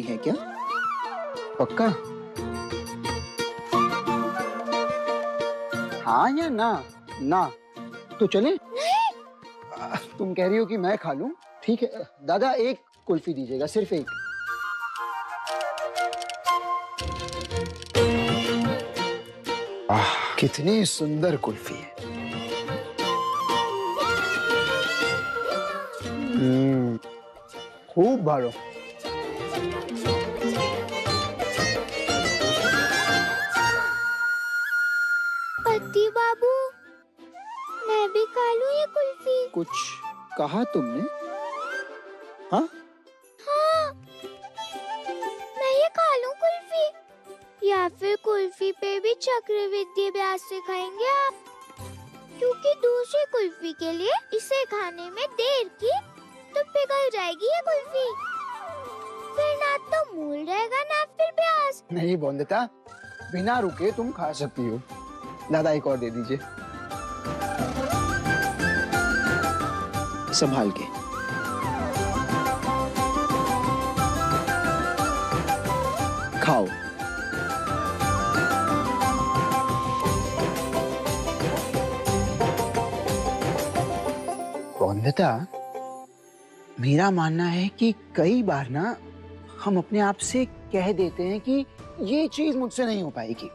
खानी है क्या? पक्का? हाँ या ना? ना। तो चले। तुम कह रही हो कि मैं खा लूँ? ठीक है। दादा एक कुल्फी दीजिएगा सिर्फ़ एक। आह, कितनी सुंदर कुल्फी है। हम्म, खूब भाड़ो कुछ कहा तुमने? हाँ? हाँ। मैं ये खा लूँ कुल्फी। या फिर कुल्फी पे भी चक्रवृद्धि ब्याज से खाएँगे आप? क्योंकि दूसरी कुल्फी के लिए इसे खाने में देर की तो पिघल जाएगी ये कुल्फी। फिर ना तो मूल रहेगा ना फिर ब्याज नहीं बोंदता बिना रुके तुम खा सकती हो। दादा एक और दे दीजिए। संभाल के। खाओ। बोंदता मेरा मानना है कि कई बार ना हम अपने आप से कह देते हैं कि ये चीज़ मुझसे नहीं हो पाएगी।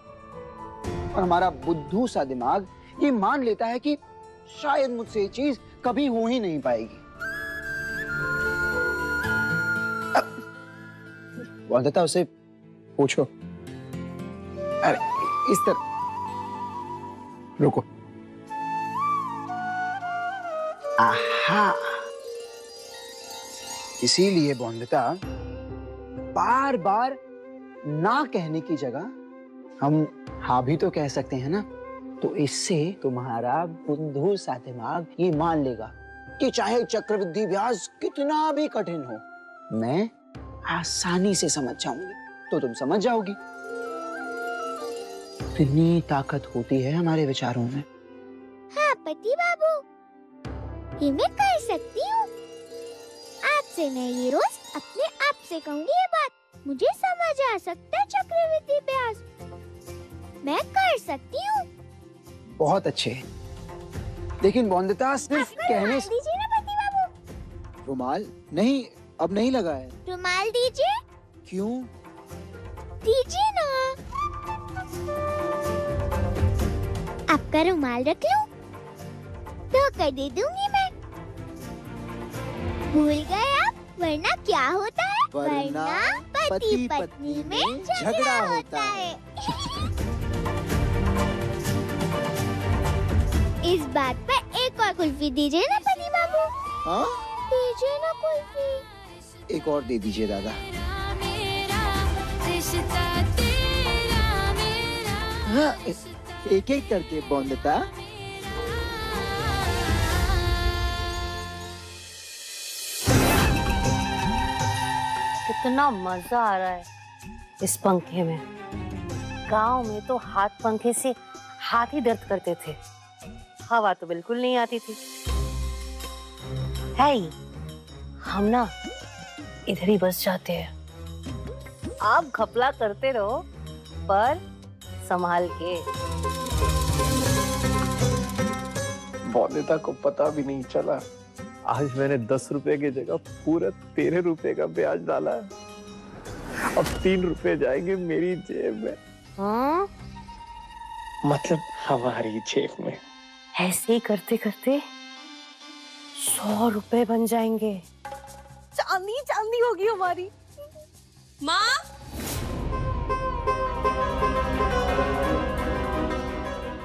और हमारा बुद्धू सा दिमाग ये मान लेता है कि शायद मुझसे ये चीज़ कभी हो ही नहीं पाएगी। बोलता उसे पूछो। अरे, इस तरह। रुको। आहा। इसीलिए बॉन्डता बार बार ना कहने की जगह हम हा भी तो कह सकते हैं ना? तो इससे तुम्हारा बुद्धू सा दिमाग ये मान लेगा कि चाहे चक्रवृद्धि ब्याज कितना भी कठिन हो, मैं आसानी से समझ जाऊँगी। तो तुम समझ जाओगी। इतनी ताकत होती है हमारे विचारों में। हाँ पति बाबू। ये मैं कर सकती हूँ। आपसे मैं ये रोज अपने आप से कहूँगी ये बात। मुझे समझ आ सकता है चक्रवृद्धि ब्याज। मैं कर सकती हूँ। बहुत अच्छे हैं। लेकिन बॉन्दता सिर्फ़ कहने रुमाल से दीजिए ना पति बाबू। रुमाल? नहीं अब नहीं लगा है। रुमाल दीजिए। क्यों? दीजिए ना। आपका रुमाल रख लूँ? कर दे दूँगी मैं। भूल गए आप वरना क्या होता है? वरना पति पत्नी में झगड़ा होता है। इस बात पर एक और कुल्फी दीजिए ना पति बाबू। हाँ? दीजिए ना कुल्फी। एक और दे दीजिए दादा। हाँ एक एक करके बॉन्दता कितना मज़ा आ रहा है इस पंखे में। गाँव में तो हाथ पंखे से हाथ ही दर्द करते थे। हवा तो बिल्कुल नहीं आती थी। है ही, हम ना इधर ही बस जाते हैं। आप घपला करते रहो पर संभाल के। बौनिता को पता भी नहीं चला। आज मैंने दस रुपए की जगह पूरा तेरह रुपए का ब्याज डाला है। अब तीन रुपए जाएँगे मेरी जेब में। हाँ? मतलब हमारी जेब में। ऐसे ही करते करते सौ रुपए बन जाएँगे। चांदी चांदी होगी हमारी। माँ?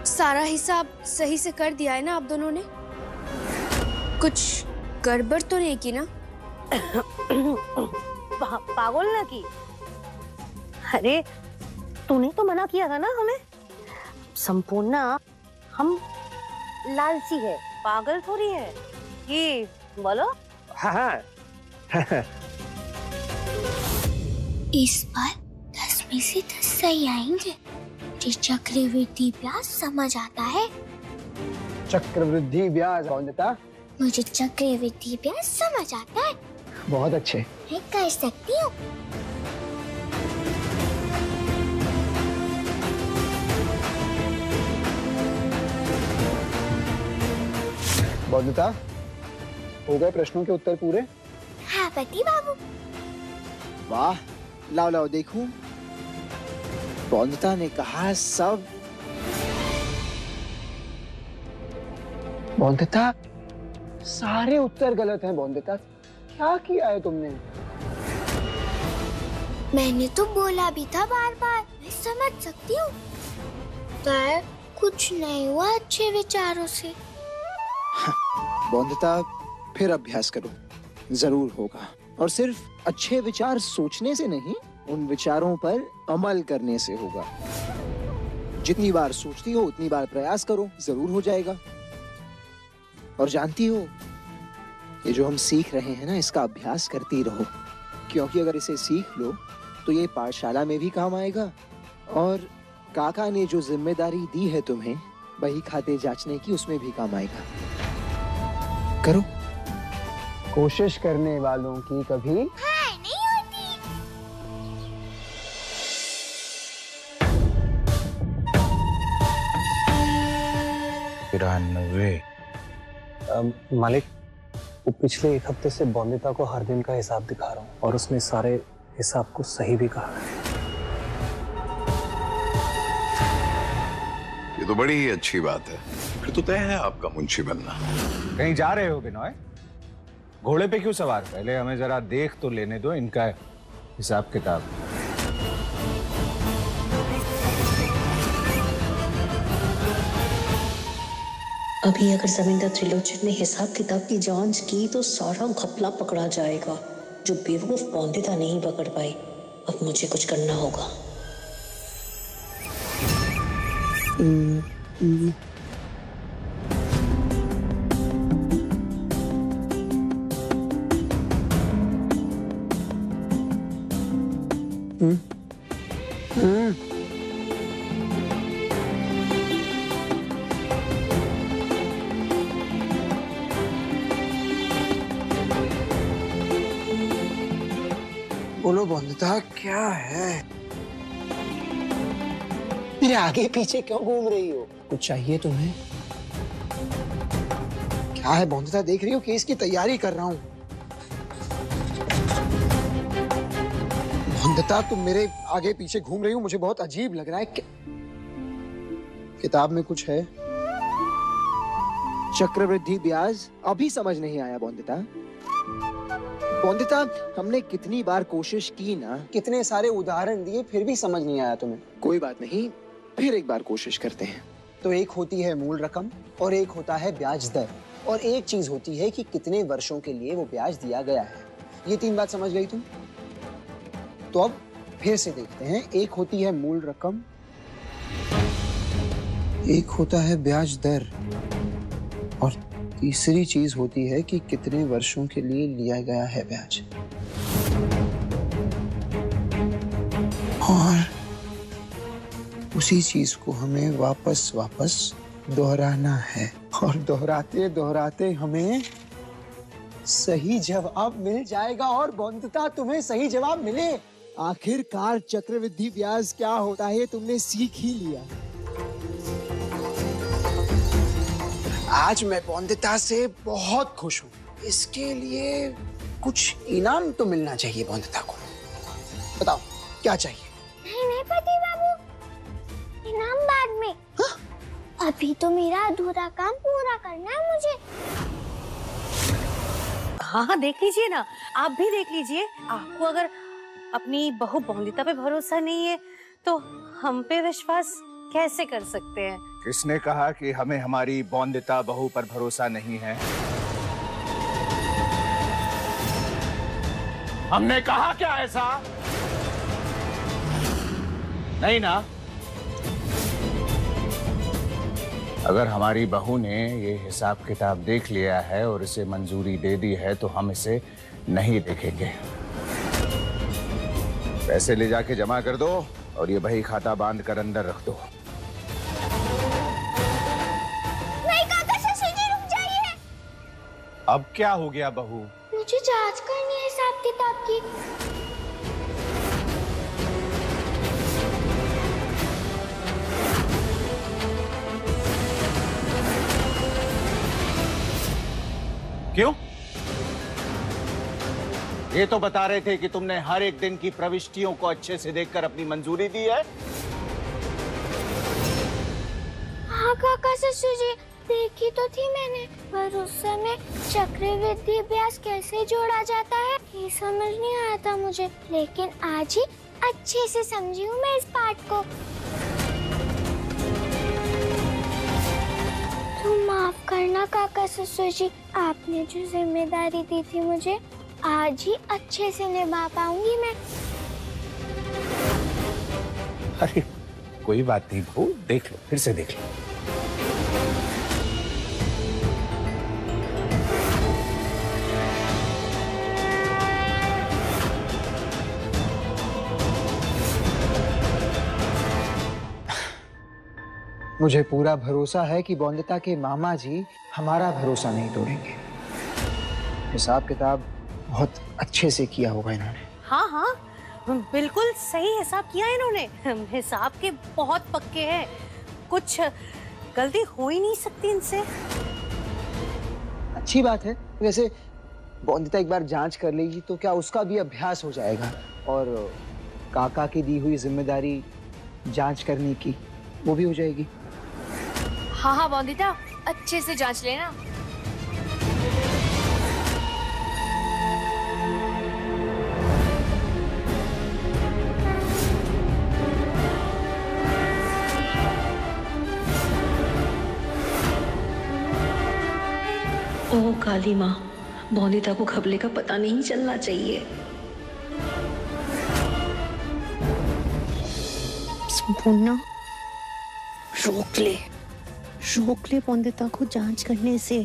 सारा हिसाब सही से कर दिया है ना आप दोनों ने? कुछ गड़बड़ तो नहीं की ना? पा, पागल ना की। अरे तूने तो मना किया था ना हमें। संपूर्णा हम लालची है। पागल थोड़ी है। कि बोलो। हाँ हाँ। इस बार दस में से दस सही आएँगे। मुझे चक्रवृद्धि ब्याज समझ आता है। चक्रवृद्धि ब्याज बौद्धता मुझे चक्रवृद्धि ब्याज समझ आता है। बहुत अच्छे। मैं कर सकती हूँ। बौद्धता हो गए प्रश्नों के उत्तर पूरे? हाँ पति बाबू। वाह लाओ लाओ देखूँ। बौद्धता ने कहा सब बौद्धता सारे उत्तर गलत हैं बौद्धता क्या किया है तुमने? मैंने तो बोला भी था बार बार मैं समझ सकती हूँ। पर कुछ नहीं हुआ अच्छे विचारों से। बौद्धता फिर अभ्यास करो। ज़रूर होगा। और सिर्फ़ अच्छे विचार सोचने से नहीं, उन विचारों पर अमल करने से होगा। जितनी बार सोचती हो, उतनी बार प्रयास करो। ज़रूर हो जाएगा। और जानती हो ये जो हम सीख रहे हैं ना, इसका अभ्यास करती रहो। क्योंकि अगर इसे सीख लो तो ये पाठशाला में भी काम आएगा। और काका ने जो ज़िम्मेदारी दी है तुम्हें बही खाते जांचने की उसमें भी काम आएगा। करो। कोशिश करने वालों की कभी हाय नहीं होती। तिरानवे। मालिक वो पिछले एक हफ़्ते से बौंदिता को हर दिन का हिसाब दिखा रहा हूँ और उसने सारे हिसाब को सही भी कहा है। ये तो बड़ी ही अच्छी बात है। फिर तो तय है आपका मुंशी बनना। कहीं जा रहे हो बिनोय? घोड़े पे क्यों सवार? पहले हमें जरा देख तो लेने दो इनका हिसाब किताब। अभी अगर जमींदार त्रिलोचन ने हिसाब किताब की जाँच की तो सारा घपला पकड़ा जाएगा जो बेवकूफ़ पौंदिता नहीं पकड़ पाई। अब मुझे कुछ करना होगा। बोलो बंधता क्या है? मेरे आगे पीछे क्यों घूम रही हो? कुछ चाहिए तुम्हें? क्या है बंधता देख रही हो केस की तैयारी कर रहा हूँ। बंधता तुम मेरे आगे पीछे घूम रही हो, मुझे बहुत अजीब लग रहा है। कि... किताब में कुछ है? चक्रवृद्धि ब्याज? अभी समझ नहीं आया बौंदिता। बौंदिता हमने कितनी बार कोशिश की ना? कितने सारे उदाहरण दिए फिर भी समझ नहीं आया तुम्हें। कोई बात नहीं फिर एक बार कोशिश करते हैं। तो एक होती है मूल रकम और एक होता है ब्याज दर। और एक चीज़ होती है कि कितने वर्षों के लिए वो ब्याज दिया गया है। ये तीन बात समझ गई तुम? तो अब फिर से देखते हैं एक होती है मूल रकम एक होता है ब्याज दर और तीसरी चीज़ होती है कि कितने वर्षों के लिए लिया गया है ब्याज। और उसी चीज़ को हमें वापस वापस दोहराना है। और दोहराते दोहराते हमें सही जवाब मिल जाएगा और बौद्धता तुम्हें सही जवाब मिले। आखिरकार चक्रवृद्धि ब्याज क्या होता है? तुमने सीख ही लिया। आज मैं बौंदिता से बहुत खुश हूँ। इसके लिए कुछ इनाम तो मिलना चाहिए बौंदिता को। बताओ क्या चाहिए? नहीं नहीं पति बाबू। इनाम बाद में। हा? अभी तो मेरा अधूरा काम पूरा करना है मुझे। हाँ हाँ देख लीजिए ना। आप भी देख लीजिए। आपको अगर अपनी बहू बौंदिता पे भरोसा नहीं है तो हम पे विश्वास कैसे कर सकते हैं? किसने कहा कि हमें हमारी बौंदिता बहू पर भरोसा नहीं है? हमने कहा क्या ऐसा? नहीं ना। अगर हमारी बहू ने ये हिसाब किताब देख लिया है और इसे मंजूरी दे दी है तो हम इसे नहीं देखेंगे। पैसे ले जाके जमा कर दो और ये बही खाता बाँध कर अंदर रख दो। अब क्या हो गया बहू? मुझे जाँच करनी है हिसाब किताब की। क्यों? ये तो बता रहे थे कि तुमने हर एक दिन की प्रविष्टियों को अच्छे से देखकर अपनी मंजूरी दी है। हाँ काका ससुर जी। देखी तो थी मैंने, पर उस समय चक्रवृद्धि ब्याज कैसे जोड़ा जाता है, ये समझ नहीं आया था मुझे। लेकिन आज ही अच्छे से समझी हूँ मैं इस पाठ को। तुम माफ़ करना, काका ससुर जी। आपने जो ज़िम्मेदारी दी थी मुझे, आज ही अच्छे से निभा पाऊँगी मैं। अरे, कोई बात नहीं, बहू। देख लो, फिर से देख लो। मुझे पूरा भरोसा है कि बौंदता के मामा जी हमारा भरोसा नहीं तोड़ेंगे। हिसाब किताब बहुत अच्छे से किया होगा इन्होंने। हाँ हाँ बिल्कुल सही हिसाब किया है इन्होंने। हिसाब के बहुत पक्के हैं। कुछ गलती हो ही नहीं सकती इनसे। अच्छी बात है। वैसे बौंदिता एक बार जाँच कर लेगी तो क्या उसका भी अभ्यास हो जाएगा? और काका की दी हुई ज़िम्मेदारी जाँच करने की वो भी हो जाएगी। हाँ हाँ बॉन्दिता अच्छे से जाँच लेना। ओ काली माँ बौनिता को खबले का पता नहीं चलना चाहिए। संपूर्ण रोक ले। पौंदिता को जाँच करने से।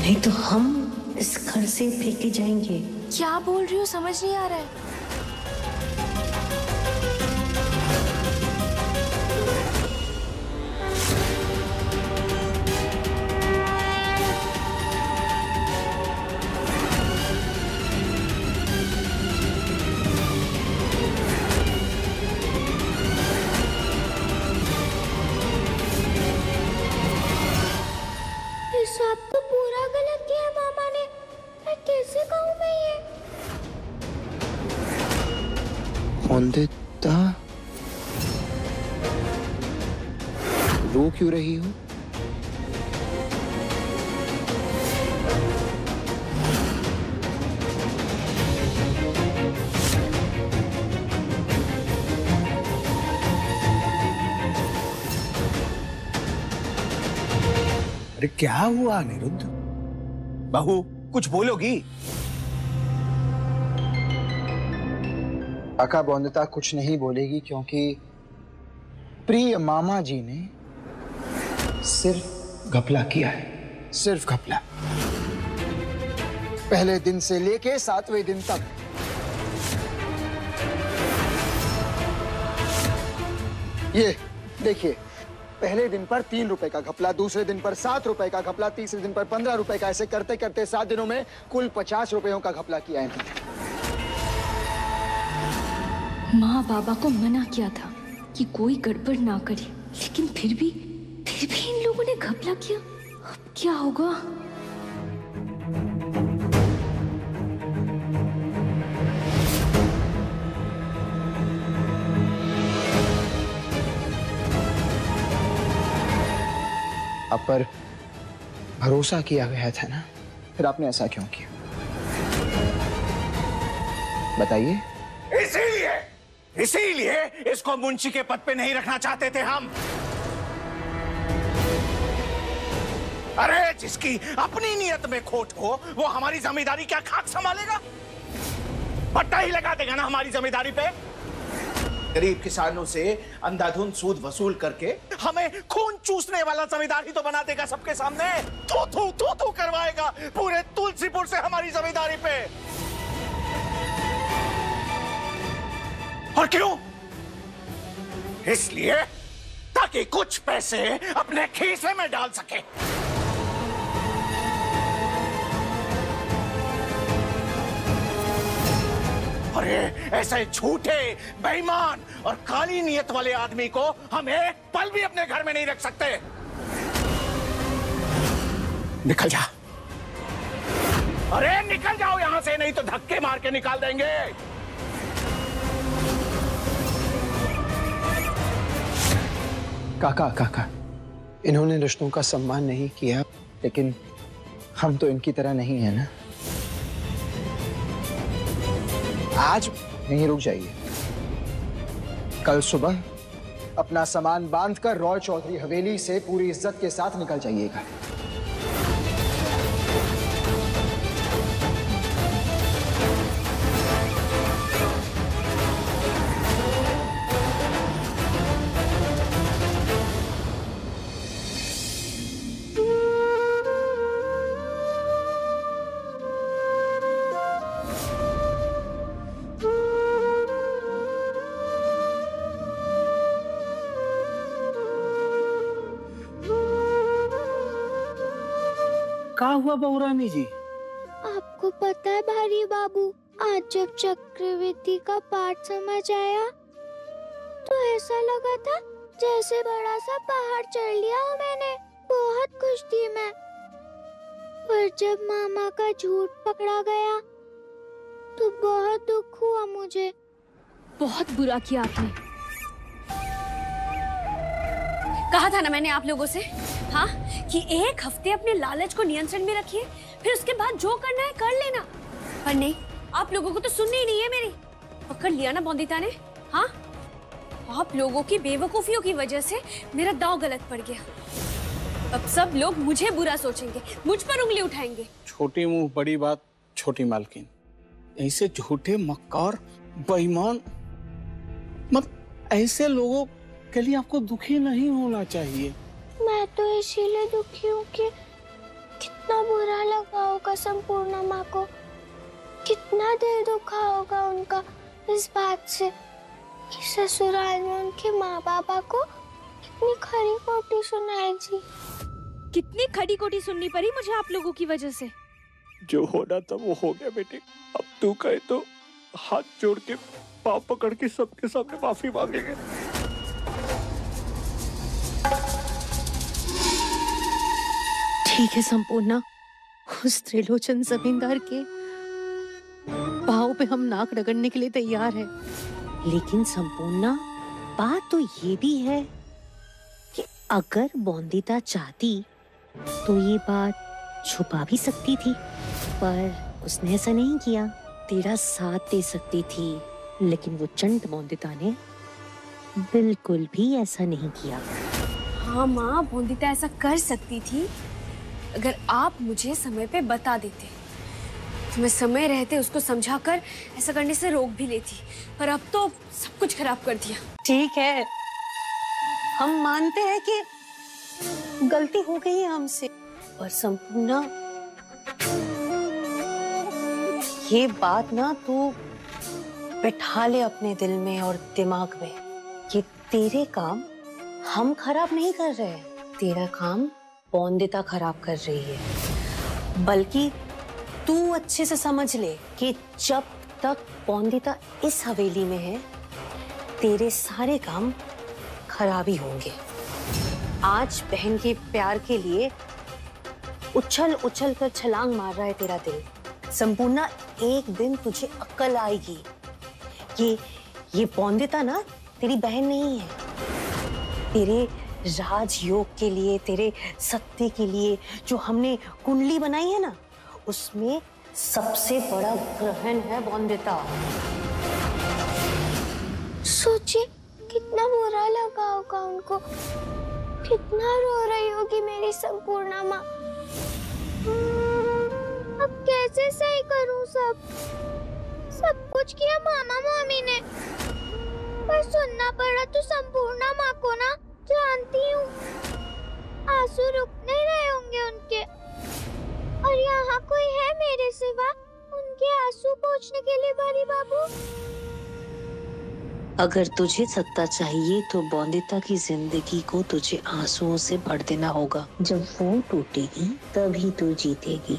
नहीं तो हम इस घर से फेंके जाएँगे। क्या बोल रही हो? समझ नहीं आ रहा है। बौंदिता रो क्यों रही हो? अरे क्या हुआ अनिरुद्ध? बहू कुछ बोलोगी? काका बौंदिता कुछ नहीं बोलेगी क्योंकि प्रिय मामा जी ने सिर्फ़ घपला किया है। सिर्फ़ घपला। पहले दिन से लेके सातवें दिन तक। ये देखिए पहले दिन पर तीन रुपए का घपला दूसरे दिन पर सात रुपए का घपला तीसरे दिन पर पंद्रह रुपए का ऐसे करते करते सात दिनों में कुल पचास रुपयों का घपला किया इन्होंने माँ बाबा को मना किया था कि कोई गड़बड़ ना करे। लेकिन फिर भी फिर भी इन लोगों ने घपला किया। अब क्या होगा? आप पर भरोसा किया गया था ना? फिर आपने ऐसा क्यों किया? बताइए। इसीलिए इसीलिए इसको मुंशी के पद पे नहीं रखना चाहते थे हम। अरे, जिसकी अपनी नियत में खोट हो, वो हमारी जमींदारी क्या खाक संभालेगा? पट्टा ही लगा देगा ना हमारी जमींदारी पे। गरीब किसानों से अंधाधुंध, सूद वसूल करके हमें खून चूसने वाला जमींदार ही तो बना देगा सबके सामने। थू थू थू थू करवाएगा पूरे तुलसीपुर से हमारी जमींदारी पे। और क्यों? इसलिए ताकि कुछ पैसे अपने खीसे में डाल सके। अरे ऐसे झूठे, बेईमान और काली नीयत वाले आदमी को हम एक पल भी अपने घर में नहीं रख सकते। निकल जा। अरे निकल जाओ यहाँ से, नहीं तो धक्के मार के निकाल देंगे। काका काका, इन्होंने रिश्तों का सम्मान नहीं किया, लेकिन हम तो इनकी तरह नहीं है ना? आज नहीं रुक जाइए। कल सुबह अपना सामान बांधकर रॉय चौधरी हवेली से पूरी इज़्ज़त के साथ निकल जाइएगा। का हुआ बहुरानी जी? आपको पता है भारी बाबू आज जब चक्रवर्ती का पाठ समझ आया तो ऐसा लगा था जैसे बड़ा सा पहाड़ चढ़ लिया हो मैंने। बहुत खुश थी मैं। पर जब मामा का झूठ पकड़ा गया तो बहुत दुख हुआ मुझे। बहुत बुरा किया आपने। कहा था ना मैंने आप लोगों से? हाँ? कि एक हफ़्ते अपने लालच को नियंत्रण में रखिए, फिर उसके बाद जो करना है कर लेना। पर नहीं, आप लोगों को तो सुननी ही नहीं है मेरी। पकड़ लिया ना बौंदिता ने? हाँ? आप लोगों की बेवकूफियों की वजह से मेरा दाव गलत पड़ गया। अब सब लोग मुझे बुरा सोचेंगे, मुझ पर उंगली उठाएँगे। छोटी मुँह, बड़ी बात, छोटी मालकिन। ऐसे झूठे मक्कार, बेईमान, मत ऐसे लोगों के लिए आपको दुखी नहीं होना चाहिए। मैं तो इसीलिए दुखी हूँ कि कितना बुरा लगा होगा संपूर्ण माँ को। कितना दिल दुखा होगा उनका इस बात से कि ससुराल में उनके माँ बाबा को कितनी खरी खोटी सुनाई जी कितनी खड़ी कोटी सुननी पड़ी मुझे आप लोगों की वजह से? जो होना था वो हो गया बेटे। अब तू कहे तो हाथ जोड़ के पाप पकड़ के सबके सामने माफ़ी मांगेंगे। ठीक है संपूर्णा। उस त्रिलोचन जमींदार के भाव पे हम नाक रगड़ने के लिए तैयार है। लेकिन संपूर्णा, बात तो ये भी है कि अगर बौंदिता चाहती तो ये बात छुपा भी सकती थी। पर उसने ऐसा नहीं किया। तेरा साथ दे सकती थी, लेकिन वो चंट बौंदिता ने बिल्कुल भी ऐसा नहीं किया। हाँ माँ, बूंदिता ऐसा कर सकती थी। अगर आप मुझे समय पे बता देते तो मैं समय रहते उसको समझाकर ऐसा करने से रोक भी लेती, पर अब तो सब कुछ खराब कर दिया। ठीक है। हम मानते हैं कि गलती हो गई है हमसे, पर संपूर्णा ये बात ना तू बैठा ले अपने दिल में और दिमाग में कि तेरे काम हम खराब नहीं कर रहे तेरा काम पौंदिता खराब कर रही है। बल्कि तू अच्छे से समझ ले कि जब तक पौंदिता इस हवेली में है, तेरे सारे काम खराब ही होंगे। आज बहन के प्यार के लिए उछल उछल कर छलांग मार रहा है तेरा दिल। संपूर्णा, एक दिन तुझे अक्कल आएगी ये ये पौंदिता ना, तेरी बहन नहीं है। तेरे राजयोग के लिए, तेरे सत्य के लिए, जो हमने कुंडली बनाई है ना, उसमें सबसे बड़ा ग्रहण है बौंदिता। सोचिए, कितना बुरा लगा होगा उनको। कितना रो रही होगी मेरी संपूर्णा माँ। अब कैसे सही करूँ सब? सब कुछ किया मामा मामी ने। पर सुनना पड़ा तो संपूर्णा माँ को ना। जानती हूँ। आँसू रुक नहीं रहे होंगे उनके। और यहाँ कोई है मेरे सिवा? उनके आँसू पोंछने के लिए बारी बाबू। अगर तुझे सत्ता चाहिए तो बौंदिता की ज़िंदगी को तुझे आंसुओं से भर देना होगा। जब वो टूटेगी, तभी तू जीतेगी।